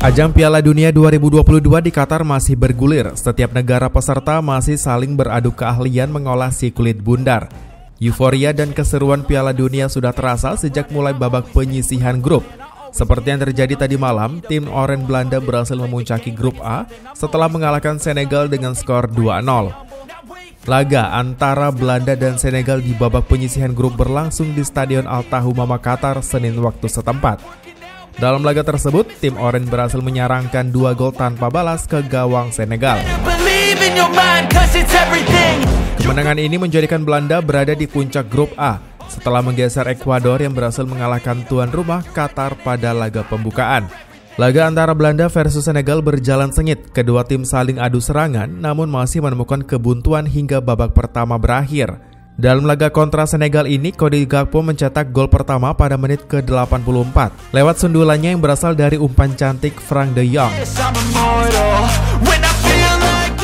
Ajang Piala Dunia 2022 di Qatar masih bergulir. Setiap negara peserta masih saling beradu keahlian mengolah si kulit bundar. Euforia dan keseruan Piala Dunia sudah terasa sejak mulai babak penyisihan grup. Seperti yang terjadi tadi malam, tim Orange Belanda berhasil memuncaki grup A setelah mengalahkan Senegal dengan skor 2-0. Laga antara Belanda dan Senegal di babak penyisihan grup berlangsung di Stadion Al Tahumama Qatar Senin waktu setempat. Dalam laga tersebut, tim Orange berhasil menyarangkan dua gol tanpa balas ke gawang Senegal. Kemenangan ini menjadikan Belanda berada di puncak grup A setelah menggeser Ekuador yang berhasil mengalahkan tuan rumah Qatar pada laga pembukaan. Laga antara Belanda versus Senegal berjalan sengit. Kedua tim saling adu serangan namun masih menemukan kebuntuan hingga babak pertama berakhir. Dalam laga kontra Senegal ini, Cody Gakpo mencetak gol pertama pada menit ke-84 lewat sundulannya yang berasal dari umpan cantik Frank de Jong.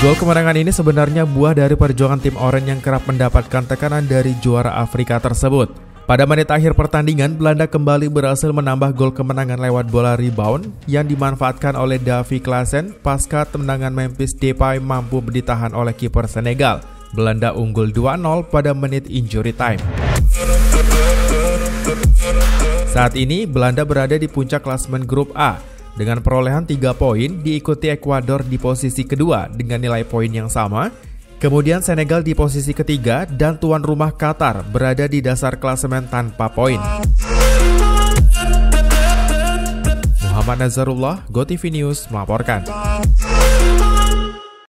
Gol kemenangan ini sebenarnya buah dari perjuangan tim Orange yang kerap mendapatkan tekanan dari juara Afrika tersebut. Pada menit akhir pertandingan, Belanda kembali berhasil menambah gol kemenangan lewat bola rebound yang dimanfaatkan oleh Davy Klaassen pasca tendangan Memphis Depay mampu ditahan oleh kiper Senegal. Belanda unggul 2-0 pada menit injury time. Saat ini Belanda berada di puncak klasemen grup A dengan perolehan 3 poin diikuti Ekuador di posisi kedua dengan nilai poin yang sama. Kemudian Senegal di posisi ketiga dan tuan rumah Qatar berada di dasar klasemen tanpa poin. Muhammad Nazarullah, GoTV News melaporkan.